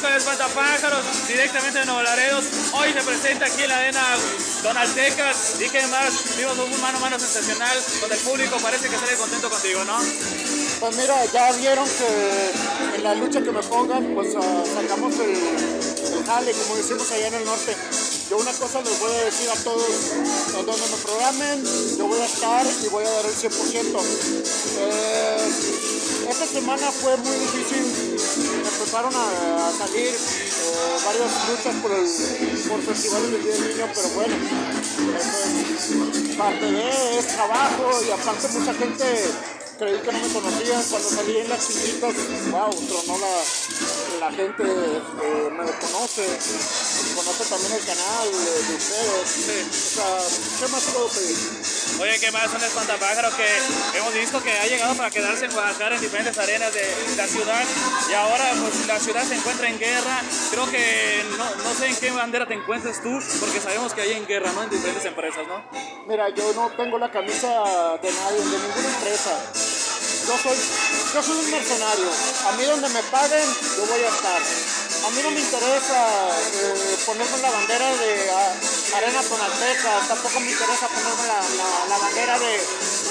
con el Espantapájaros, directamente de Nuevo Laredo. Hoy se presenta aquí en la arena Donaltecas. Y que más, vimos un mano a mano sensacional con el público. Parece que sale contento contigo, ¿no? Pues mira, ya vieron que en la lucha que me pongan, pues uh, sacamos el, el como decimos allá en el norte. Yo una cosa les voy a decir a todos, en donde me programen, yo voy a estar y voy a dar el 100%. Eh, esta semana fue muy difícil, empezaron a, a salir eh, varias luchas por, el, por festivales del Día del Niño, pero bueno, parte de, es trabajo y aparte mucha gente creí que no me conocían. Cuando salí en las chiquitas, wow, tronó la, la gente, eh, me conoce, conoce también el canal de, de ustedes. O sea, ¿qué más puedo pedir? Oye, ¿qué más? Un espantapájaro que hemos visto que ha llegado para quedarse en Guadalajara en diferentes arenas de la ciudad y ahora pues la ciudad se encuentra en guerra. Creo que no, no sé en qué bandera te encuentres tú porque sabemos que hay en guerra, ¿no? En diferentes empresas, ¿no? Mira, yo no tengo la camisa de nadie, de ninguna empresa. Yo soy, yo soy un mercenario. A mí donde me paguen, yo voy a estar. A mí no me interesa eh, ponerme la bandera de uh, Arena Tonalteca, tampoco me interesa ponerme la, la, la, bandera de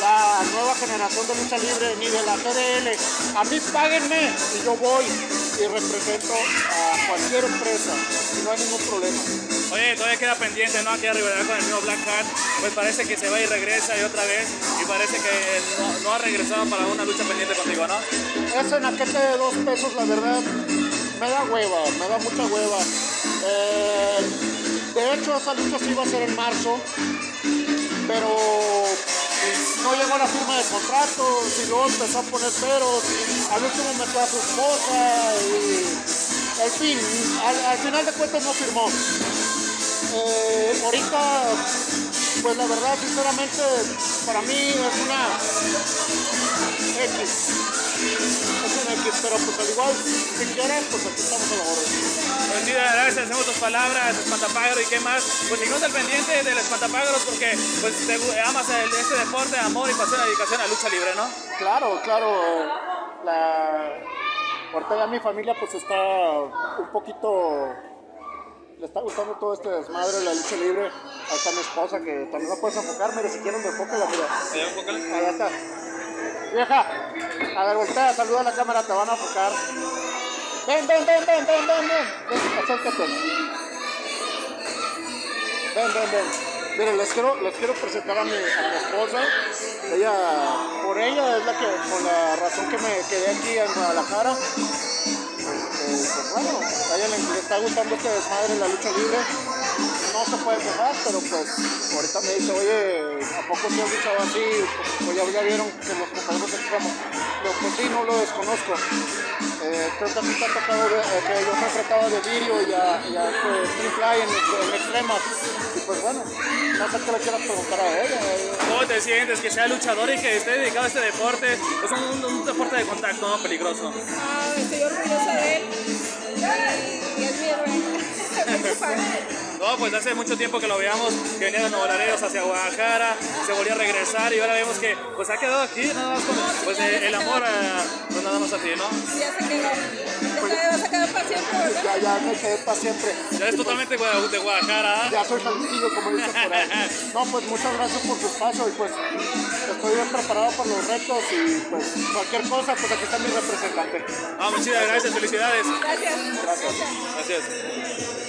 la nueva generación de lucha libre ni de la GDL. A mí páguenme y yo voy y represento a cualquier empresa y no hay ningún problema. Oye, todavía queda pendiente, ¿no? Aquí a rivalidad con el mismo Black Hat, pues parece que se va y regresa y otra vez, y parece que no, no ha regresado para una lucha pendiente contigo, ¿no? Ese naquete de dos pesos, la verdad, me da hueva, me da mucha hueva. Eh, de hecho, esa lucha sí iba a ser en marzo, pero no llegó la firma de contratos y luego empezó a poner peros. Al último metió a su esposa y, en fin, al, al final de cuentas no firmó. Eh, ahorita, pues la verdad, sinceramente, para mí es una pero pues al igual, si quieren, pues aquí estamos a la orden. Pues sí, agradecemos tus palabras, espantapájaro y qué más. Pues sigamos al pendiente del espantapájaros porque pues te amas el, este deporte, amor y pasión, dedicación a la lucha libre, ¿no? Claro, claro. La... Ahorita ya mi familia pues está un poquito le está gustando todo este desmadre de la lucha libre. Ahí está mi esposa que también la puedes enfocar, mire, si quieren me enfócala, mira. ¿Allá enfócala? Allá está. Vieja, a ver, voltea, saluda a la cámara, te van a enfocar. Ven, ven, ven, ven, ven, ven, ven. Ven, acércate. Ven, ven, ven. Miren, les quiero, les quiero presentar a mi, a esposa. Ella, por ella es la que, por la razón que me quedé aquí en Guadalajara. Este, pues bueno, a ella le, está gustando este desmadre la lucha libre. No se puede dejar, pero pues ahorita me dice, oye, ¿a poco se ha luchado así? Pues ya, ya vieron que los compañeros extremos. Pero pues sí, no lo desconozco. Eh, creo que a mí te ha tocado de, eh, que yo me trataba de Virio y a, y a pues, Fly en, en extremas. Y pues bueno, no sé qué le quieras preguntar a ella. ¿Cómo te sientes que sea luchador y que esté dedicado a este deporte? Es un, un, un deporte de contacto, ¿no? Peligroso. Ah, estoy orgullosa de él. Y, y es mi héroe. No, pues hace mucho tiempo que lo veíamos que venía de Nuevo Laredo hacia Guadalajara, se volvió a regresar y ahora vemos que pues ha quedado aquí nada más con pues, el amor a, pues nada más a ti, ¿no? Ya se quedó. Ya te vas a quedar para siempre, ¿verdad? Ya, ya me quedé para siempre. Ya es totalmente de Guadalajara. Ya soy Jalisquillo, como dicen por ahí. No, pues muchas gracias por tu espacio y pues estoy bien preparado para los retos y pues cualquier cosa, pues aquí está mi representante. Ah, muchas gracias, felicidades. Gracias. Gracias. Gracias.